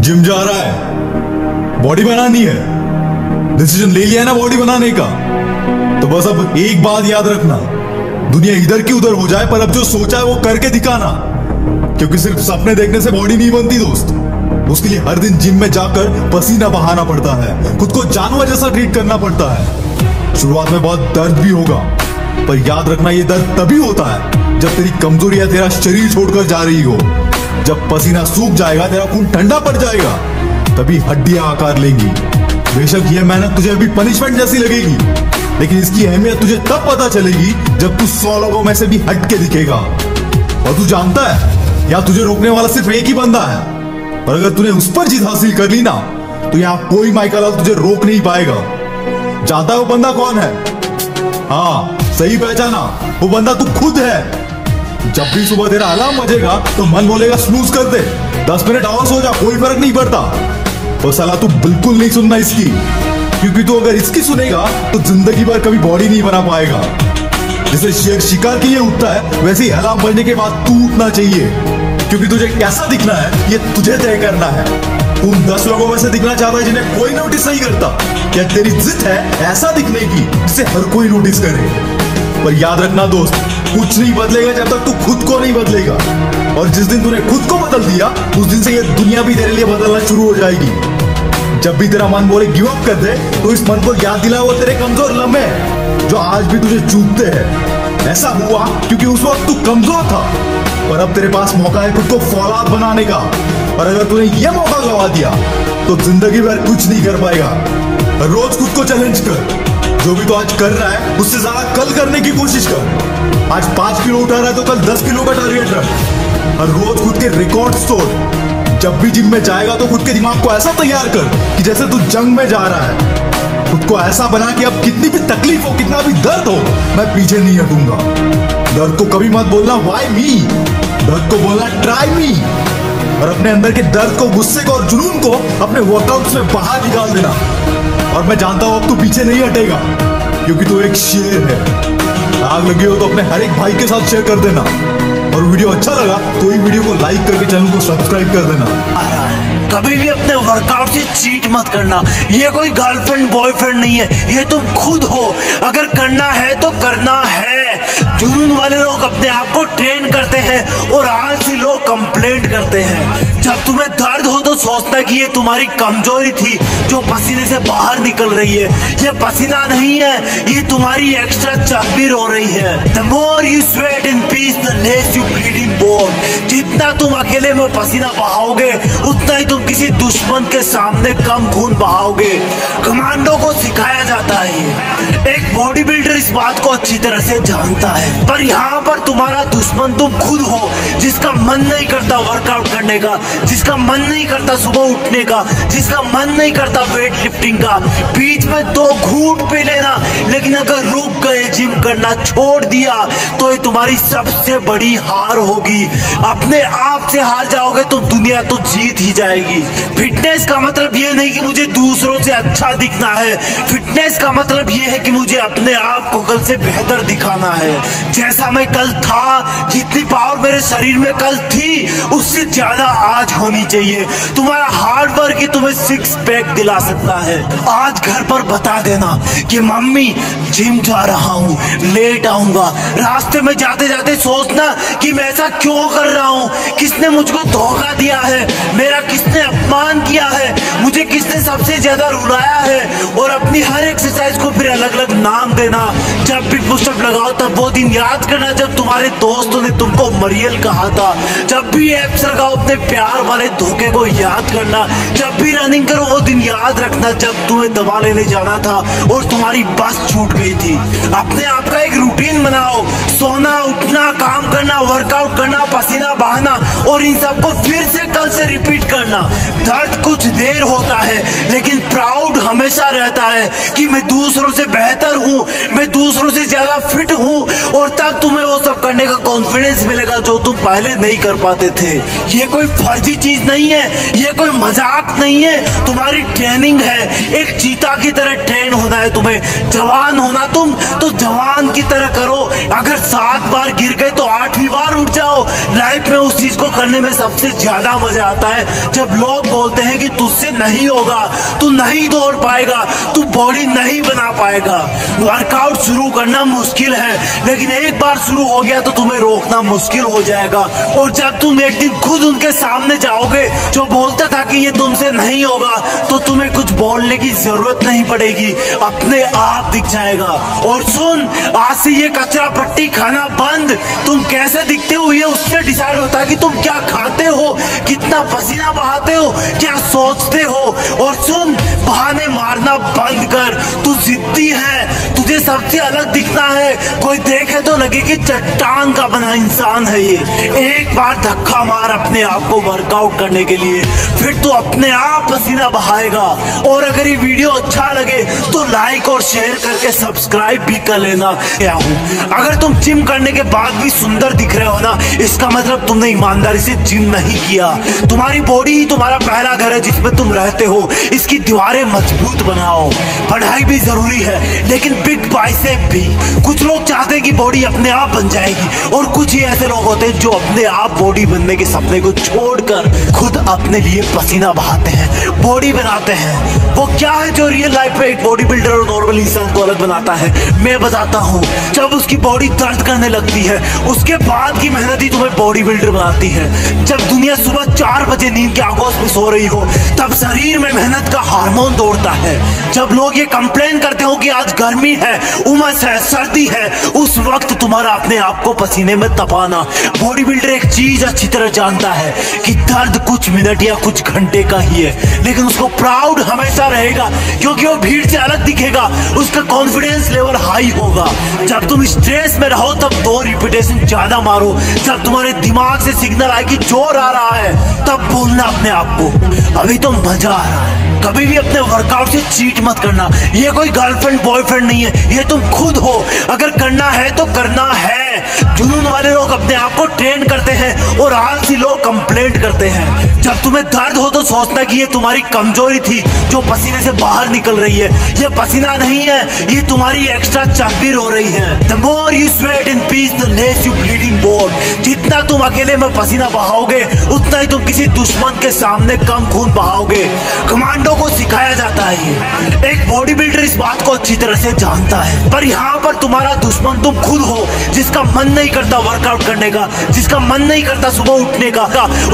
Gym जा रहा है। बॉडी बनानी है। डिसीज़न ले लिया है ना बॉडी बनाने का। तो बस अब एक बात याद रखना। दुनिया इधर की उधर हो जाए, पर अब जो सोचा है वो करके दिखाना। क्योंकि सिर्फ़ सपने देखने से बॉडी नहीं बनती दोस्त। उसके लिए हर दिन जिम में जाकर पसीना बहाना पड़ता है। खुद को जानवर जैसा ट्रीट करना पड़ता है। शुरुआत में बहुत दर्द भी होगा। पर याद रखना, ये दर्द तभी होता है जब तेरी कमज़ोरी या तेरा शरीर छोड़कर जा रही हो। जब पसीना सूख जाएगा, तेरा खून ठंडा पड़ जाएगा, तभी हड्डियाँ आकार लेंगी। बेशक ये मेहनत तुझे अभी पनिशमेंट जैसी लगेगी, लेकिन इसकी अहमियत तुझे तब पता चलेगी जब तू सौ लोगों में से भी हट के दिखेगा। और तू जानता है, या तुझे रोकने वाला सिर्फ़ एक ही बंदा है? और अगर तूने उस पर जीत हासिल कर ली ना तो यहाँ कोई माइकल तुझे रोक नहीं पाएगा। जानता है वो बंदा कौन है? हाँ सही पहचाना, वो बंदा तू खुद है। जब भी सुबह तेरा अलार्म बजेगा तो मन बोलेगा स्नूज कर दे। दस मिनट और सो जा, कोई फ़र्क नहीं पड़ता। वो सलाह तू बिल्कुल नहीं सुनना इसकी। क्योंकि तू अगर इसकी सुनेगा तो ज़िंदगी भर कभी बॉडी नहीं बना पाएगा। जैसे शेर शिकार के लिए उठता है, वैसे ही अलार्म बजने के बाद तू उठना चाहिए। क्योंकि तुझे कैसा दिखना है, ये तुझे तय करना है। उन दस लोगों में से दिखना चाहता है जिन्हें कोई नोटिस नहीं करता क्या तेरी जिद है ऐसा दिखने की, जिसे हर कोई नोटिस करे। पर याद रखना दोस्त, कुछ नहीं बदलेगा जब तक तू खुद को नहीं बदलेगा। और जिस दिन तूने खुद को बदल दिया, उस दिन से ये दुनिया भी तेरे लिए बदलना शुरू हो जाएगी। जब भी तेरा मन बोले गिव अप कर दे तो इस मन को याद दिला, वो तेरे कमज़ोर लम्हे जो आज भी तुझे चूकते हैं। ऐसा हुआ क्योंकि उस वक्त तू कमज़ोर था पर अब तेरे पास मौका है खुद को फौलाद बनाने का। और अगर तूने ये मौका गवा दिया तो ज़िंदगी भर कुछ नहीं कर पाएगा। रोज खुद को चैलेंज कर। जो भी तो आज कर रहा है, उससे ज़्यादा कल करने की कोशिश कर। आज पाँच किलो उठा रहा है तो कल दस किलो का टारगेट रख। हर रोज खुद के रिकॉर्ड तोड़ जब भी जिम में जाएगा तो खुद के दिमाग को ऐसा तैयार कर कि जैसे तू जंग में जा रहा है। खुद को ऐसा बना कि अब कितनी भी तकलीफ़ हो, कितना भी दर्द हो, मैं पीछे नहीं हटूँगा। दर्द को कभी मत बोलना वाई मी दर्द को बोलना ट्राई मी और अपने अंदर के दर्द को, गुस्से को और जुनून को अपने वर्कआउट में बाहर निकाल देना। और मैं जानता हूँ अब तू पीछे नहीं हटेगा, क्योंकि तू एक शेर है। आग लगी हो तो अपने हर एक भाई के साथ शेयर कर देना। और वीडियो अच्छा लगा तो ही वीडियो को लाइक करके चैनल को सब्सक्राइब कर देना। कभी भी अपने वर्कआउट से चीट मत करना। ये कोई गर्लफ्रेंड बॉयफ्रेंड नहीं है। ये तुम खुद हो। अगर करना है तो करना है। जुनून वाले लोग अपने आप को ट्रेन करते हैं और आलसी लोग कंप्लेंट करते हैं। जब तुम्हें दर्द हो तो सोचना कि ये तुम्हारी कमज़ोरी थी जो पसीने से बाहर निकल रही है। ये पसीना नहीं है, ये तुम्हारी एक्स्ट्रा चर्बी हो रही है। The more you sweat in peace the less you bleeding bone जितना तुम अकेले में पसीना बहाओगे, उतना ही तुम किसी दुश्मन के सामने कम खून बहाओगे। कमांडो को सिखाया जाता है एक बॉडी बिल्डर इस बात को अच्छी तरह से जानता है। पर यहाँ पर तुम्हारा दुश्मन तुम खुद हो, जिसका मन नहीं करता वर्कआउट करने का। जिसका मन नहीं करता सुबह उठने का, जिसका मन नहीं करता वेट लिफ्टिंग का, बीच में दो घूट पी लेना, लेकिन अगर रुक गए जिम करना छोड़ दिया तो ये तुम्हारी सबसे बड़ी हार होगी। अपने आप से हार जाओगे तो दुनिया तो जीत ही जाएगी। फिटनेस का मतलब ये नहीं कि मुझे दूसरों अच्छा दिखना है। फिटनेस का मतलब ये है कि मुझे अपने आप को कल से बेहतर दिखाना है। जैसा मैं कल था, जितनी पावर मेरे शरीर में कल थी, उससे ज़्यादा आज होनी चाहिए। तुम्हारा हार्ड वर्क ही तुम्हें सिक्स पैक दिला सकता है। आज घर पर बता देना कि मम्मी जिम जा रहा हूँ लेट आऊँगा। रास्ते में जाते जाते सोचना कि मैं ऐसा क्यों कर रहा हूँ? किसने मुझको धोखा दिया है? मेरा किसने अपमान किया है? मुझे किसने सबसे ज़्यादा रुलाया है और अपनी हर एक्सरसाइज को फिर अलग अलग नाम देना। जब भी पुशअप लगाओ, तब वो दिन याद करना जब तुम्हारे दोस्तों ने तुमको मरियल कहा था। जब भी एप्स लगाओ, अपने प्यार वाले धोखे को याद करना। जब भी रनिंग करो, वो दिन याद रखना जब तुम्हें दवा लेने जाना था और तुम्हारी बस छूट गई थी। अपने आप का एक रूटीन बनाओ। सोना, उठना, काम करना वर्कआउट करना, पसीना बहाना और इन सबको फिर से कल से रिपीट करना। दर्द कुछ देर होता है, लेकिन प्राउड हमेशा रहता है कि मैं दूसरों से बेहतर हूँ, मैं दूसरों से ज़्यादा फिट हूँ और तब तुम्हें वो सब करने का कॉन्फिडेंस मिलेगा जो तुम पहले नहीं कर पाते थे। ये कोई फर्जी चीज़ नहीं है, ये कोई मज़ाक नहीं है, तुम्हारी ट्रेनिंग है। एक चीता की तरह ट्रेन होना है तुम्हें। जवान होना तुम तो जवान की तरह करो। अगर सात बार गिर गए तो आठवीं बार उठ जाओ। लाइफ में उस चीज़ को करने में सबसे ज़्यादा मज़ा आता है। जब लोग बोलते हैं कि तुझसे नहीं होगा, तू नहीं दौड़ पाएगा, तू बॉडी नहीं बना पाएगा। वर्कआउट शुरू करना मुश्किल है, लेकिन एक बार शुरू हो गया तो तुम्हें रोकना मुश्किल हो जाएगा। और जब तुम एक दिन खुद उनके सामने जाओगे, जो बोलता था कि ये तुमसे नहीं होगा तो तुम्हें कुछ बोलने की ज़रूरत नहीं पड़ेगी, अपने आप दिख जाएगा। और सुन, आज से ये कचरा पट्टी खाना बंद। तुम कैसे दिखते हो ये उससे डिसाइड होता है कि तुम क्या खाते हो, कितना पसीना बहाते हो, क्या सोचते हो। और सुन बहाने मारना बंद कर। तू जिद्दी है, तुझे सबसे अलग दिखना है। कोई देखे तो लगे कि चट्टान का बना इंसान है ये। एक बार धक्का मार अपने आप को वर्कआउट करने के लिए। फिर तू अपने आप पसीना बहाएगा। और अगर ये वीडियो अच्छा लगे तो लाइक और शेयर करके सब्सक्राइब भी कर लेना। क्या हूँ? अगर तुम जिम करने के बाद भी सुंदर दिख रहे हो ना, इसका मतलब तुमने ईमानदारी से जिम नहीं किया। तुम्हारी बॉडी ही तुम्हारा पहला घर है जिसमें तुम रहते हो। इसकी दीवारें मज़बूत बनाओ। पढ़ाई भी ज़रूरी है, लेकिन बिग बाइसेप भी। कुछ लोग चाहते हैं कि बॉडी अपने आप बन जाएगी, और कुछ ही ऐसे लोग होते हैं जो अपने आप बॉडी बनने के सपने को छोड़कर खुद अपने लिए पसीना बहाते हैं बॉडी बनाते हैं। वो क्या है जो रियल लाइफ में एक बॉडी बिल्डर और नॉर्मल इंसान को अलग बनाता है? मैं बताता हूँ, जब उसकी बॉडी दर्द करने लगती है, उसके बाद की मेहनत ही तुम्हें बॉडी बिल्डर बनाती है। जब दुनिया सुबह चार बजे नींद के आगोश में सो रही हो, तब शरीर में मेहनत का हार्मोन दौड़ता है। जब लोग ये कंप्लेन करते हो कि आज गर्मी है, उमस है, सर्दी है, उस वक्त तुम्हारा अपने आप को पसीने में तपाना। बॉडी बिल्डर एक चीज़ अच्छी तरह जानता है कि दर्द कुछ मिनट या कुछ घंटे का ही है, लेकिन उसको प्राउड हमेशा रहेगा, क्योंकि वो भीड़ से अलग दिखेगा, उसका कॉन्फिडेंस लेवल हाई होगा। जब तुम स्ट्रेस में रहो, तब दो रिपीटेशन ज़्यादा मारो। जब तुम्हारे दिमाग से सिग्नल आए कि ज़ोर आ रहा है, तब बोलना अपने आप को, अभी तो मज़ा आ रहा है। कभी भी अपने वर्कआउट से चीट मत करना। ये कोई गर्लफ्रेंड बॉयफ्रेंड नहीं है। ये तुम खुद हो। अगर करना है तो करना है। जुनून वाले लोग अपने आप को ट्रेन करते हैं और आलसी लोग कंप्लेंट करते हैं। जब तुम्हें दर्द हो तो सोचना कि ये तुम्हारी कमज़ोरी थी जो पसीने से बाहर निकल रही है। ये पसीना नहीं है, ये तुम्हारी एक्स्ट्रा चर्बी हो रही है। The more you sweat in peace the less you bleeding board जितना तुम अकेले में पसीना बहाओगे, उतना ही तुम किसी दुश्मन के सामने कम खून बहाओगे। कमांडो को सिखाया जाता है ये। एक बॉडी बिल्डर इस बात को अच्छी तरह से जानता है। पर यहाँ पर तुम्हारा दुश्मन तुम खुद हो, जिसका मन नहीं करता वर्कआउट करने का, जिसका मन नहीं करता सुबह उठने का।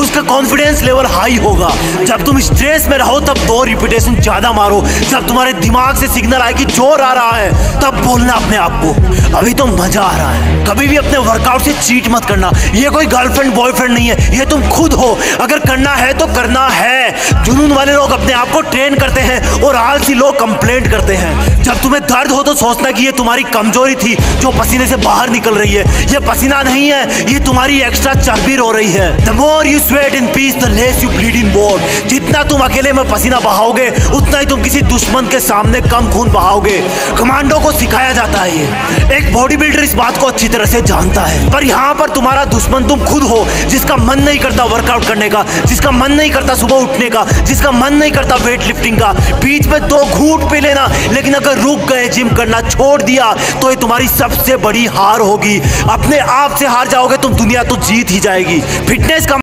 उसका कॉन्फिडेंस लेवल हाई होगा। जब तुम स्ट्रेस में रहो, तब दो रिपीटेशन ज़्यादा मारो। जब तुम्हारे दिमाग से सिग्नल आए कि ज़ोर आ रहा है, तब बोलना अपने आप को, अभी तो मज़ा आ रहा है। कभी भी अपने वर्कआउट से चीट मत करना। ये कोई गर्लफ्रेंड बॉयफ्रेंड नहीं है। ये तुम खुद हो। अगर करना है तो करना है। जुनून वाले लोग अपने आप को ट्रेन करते हैं और आलसी लोग कंप्लेंट करते हैं। जब तुम्हें दर्द हो तो सोचना कि ये तुम्हारी कमज़ोरी थी जो पसीने से बाहर निकल रही है। ये पसीना नहीं है, ये तुम्हारी एक्स्ट्रा चर्बी हो रही है। The more you sweat in peace the less you bleed in board जितना तुम अकेले में पसीना बहाओगे, उतना ही तुम किसी दुश्मन के सामने कम खून बहाओगे। कमांडो को सिखाया जाता है ये। एक बॉडी बिल्डर इस बात को अच्छी तरह से जानता है। पर यहाँ पर तुम्हारा दुश्मन तुम खुद हो, जिसका मन नहीं करता वर्कआउट करने का, जिसका मन नहीं करता सुबह उठने का, जिसका मन नहीं करता वेट लिफ्टिंग का। बीच में दो घूट पी लेना, लेकिन अगर रुक गए जिम करना छोड़ दिया तो ये तुम्हारी सबसे बड़ी हार होगी। अपने आप से हार जाओगे तुम दुनिया तो जीत ही जाएगी। फिटनेस का